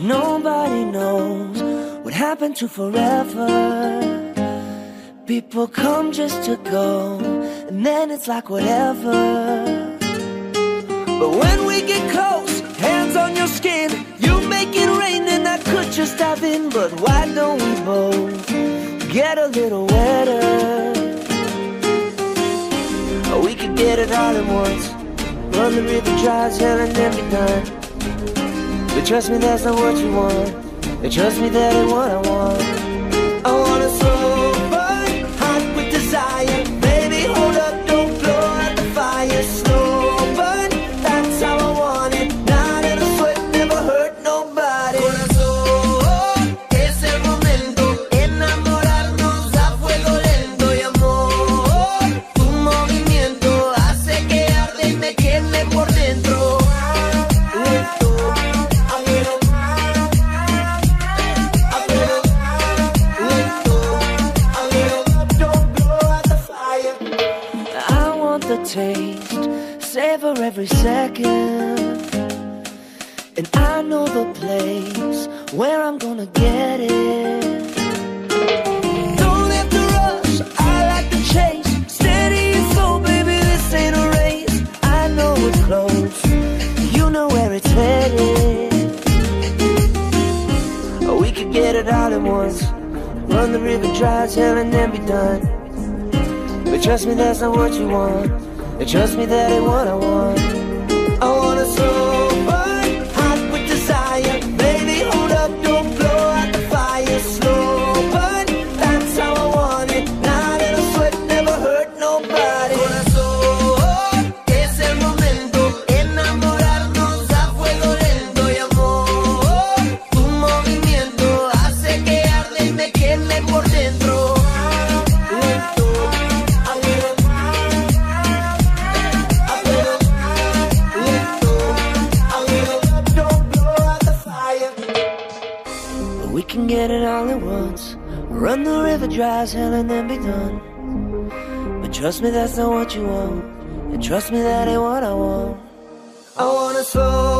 Nobody knows what happened to forever. People come just to go, and then it's like whatever. But when we get close, hands on your skin, you make it rain, and I could just dive in. But why don't we both get a little wetter? We could get it all at once. Run the river dry, hell, and then. But trust me, that's not what you want. And trust me, that ain't what I want. I want a the taste, savor every second. And I know the place where I'm gonna get it. Don't have to rush, I like to chase. Steady and slow, baby, this ain't a race. I know it's close, you know where it's headed. We could get it all at once. Run the river dry as hell and then be done. But trust me, that's not what you want. And trust me, that ain't what I want. Can get it all at once. Run the river dry as hell and then be done. But trust me, that's not what you want. And trust me, that ain't what I want. I wanna slow